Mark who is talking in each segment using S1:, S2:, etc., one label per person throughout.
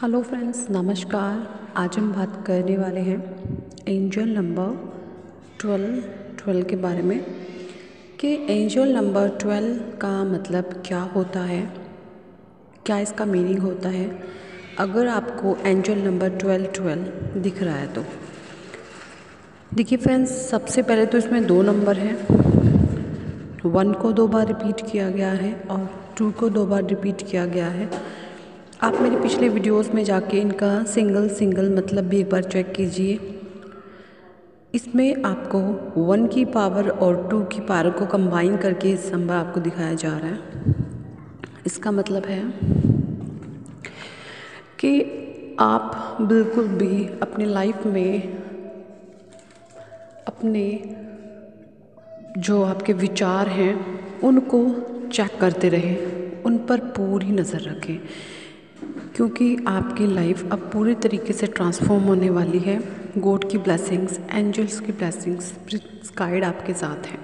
S1: Hello friends नमस्कार। आज हम बात करने वाले हैं एंजल नंबर ट्वेल्व ट्वेल्व के बारे में कि एंजल नंबर ट्वेल्व का मतलब क्या होता है, क्या इसका मीनिंग होता है। अगर आपको एंजल नंबर ट्वेल्व ट्वेल्व दिख रहा है तो। देखिए फ्रेंड्स सबसे पहले तो इसमें दो नंबर हैं। वन को दो बार रिपीट किया गया है और टू को दो बार रिपीट किया गया है। आप मेरे पिछले वीडियोस में जाके इनका सिंगल सिंगल मतलब भी एक बार चेक कीजिए। इसमें आपको वन की पावर और टू की पावर को कंबाइन करके इस नंबर आपको दिखाया जा रहा है। इसका मतलब है कि आप बिल्कुल भी अपने लाइफ में अपने जो आपके विचार हैं, उनको चेक करते रहें, उन पर पूरी नज़र रखें। क्योंकि आपकी लाइफ अब पूरी तरीके से ट्रांसफॉर्म होने वाली है। गॉड की ब्लेसिंग्स एंजल्स की ब्लेसिंग्स गाइड आपके साथ हैं।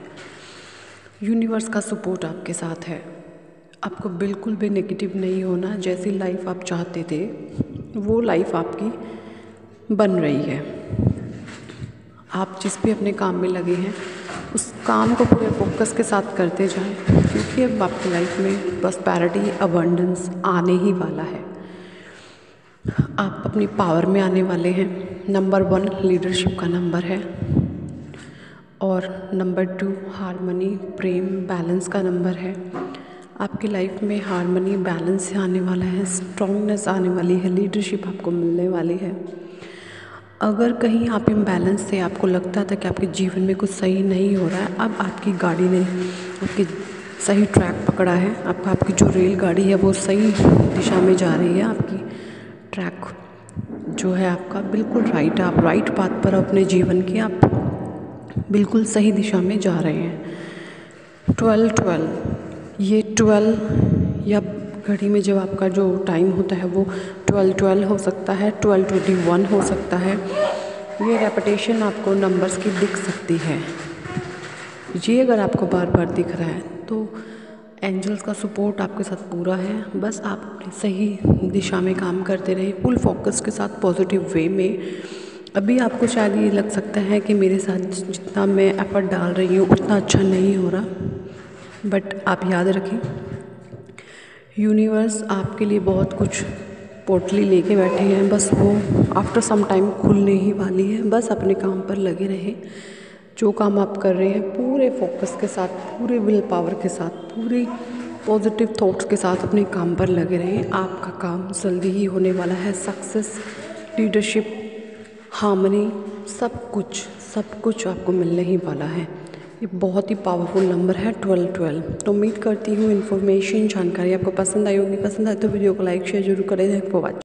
S1: यूनिवर्स का सपोर्ट आपके साथ है। आपको बिल्कुल भी नेगेटिव नहीं होना जैसी लाइफ आप चाहते थे, वो लाइफ आपकी बन रही है। आप जिस भी अपने काम में लगे हैं, उस काम को पूरे फोकस के साथ करते जाएँ, क्योंकि अब आपकी लाइफ में प्रॉस्पैरिटी अबंडेंस आने ही वाला है। आप अपनी पावर में आने वाले हैं। नंबर वन लीडरशिप का नंबर है। और नंबर टू हारमनी प्रेम बैलेंस का नंबर है। आपकी लाइफ में हारमनी बैलेंस आने वाला है। स्ट्रॉन्गनेस आने वाली है। लीडरशिप आपको मिलने वाली है। अगर कहीं आप इम्बैलेंस से आपको लगता था कि आपके जीवन में कुछ सही नहीं हो रहा है, अब आपकी गाड़ी ने आपकी सही ट्रैक पकड़ा है। अब आपकी जो रेल गाड़ी है, वो सही दिशा में जा रही है। आपकी ट्रैक जो है आपका बिल्कुल राइट आप राइट पाथ पर अपने जीवन के आप बिल्कुल सही दिशा में जा रहे हैं। ट्वेल्व ट्वेल्व, ये ट्वेल्व या घड़ी में जब आपका जो टाइम होता है वो ट्वेल्व ट्वेल्व हो सकता है, ट्वेल्व, ट्वेंटी वन हो सकता है, ये रेपटेशन आपको नंबर्स की दिख सकती है। ये अगर आपको बार बार दिख रहा है तो एंजल्स का सपोर्ट आपके साथ पूरा है। बस आप सही दिशा में काम करते रहे फुल फोकस के साथ पॉजिटिव वे में। अभी आपको शायद ये लग सकता है कि मेरे साथ जितना मैं एफर्ट डाल रही हूँ, उतना अच्छा नहीं हो रहा। बट आप याद रखें यूनिवर्स आपके लिए बहुत कुछ पोटली लेके बैठे हैं। बस वो आफ्टर सम टाइम खुलने ही वाली है। बस अपने काम पर लगे रहें। जो काम आप कर रहे हैं, पूरे फोकस के साथ, पूरे विल पावर के साथ, पूरे पॉजिटिव थॉट्स के साथ अपने काम पर लगे रहें। आपका काम जल्दी ही होने वाला है। सक्सेस लीडरशिप हार्मनी सब कुछ सब कुछ आपको मिलने ही वाला है। ये बहुत ही पावरफुल नंबर है ट्वेल्व ट्वेल्व तो उम्मीद करती हूँ इन्फॉर्मेशन जानकारी आपको पसंद आई होगी। पसंद आए तो वीडियो को लाइक शेयर ज़रूर करें। Thank for watching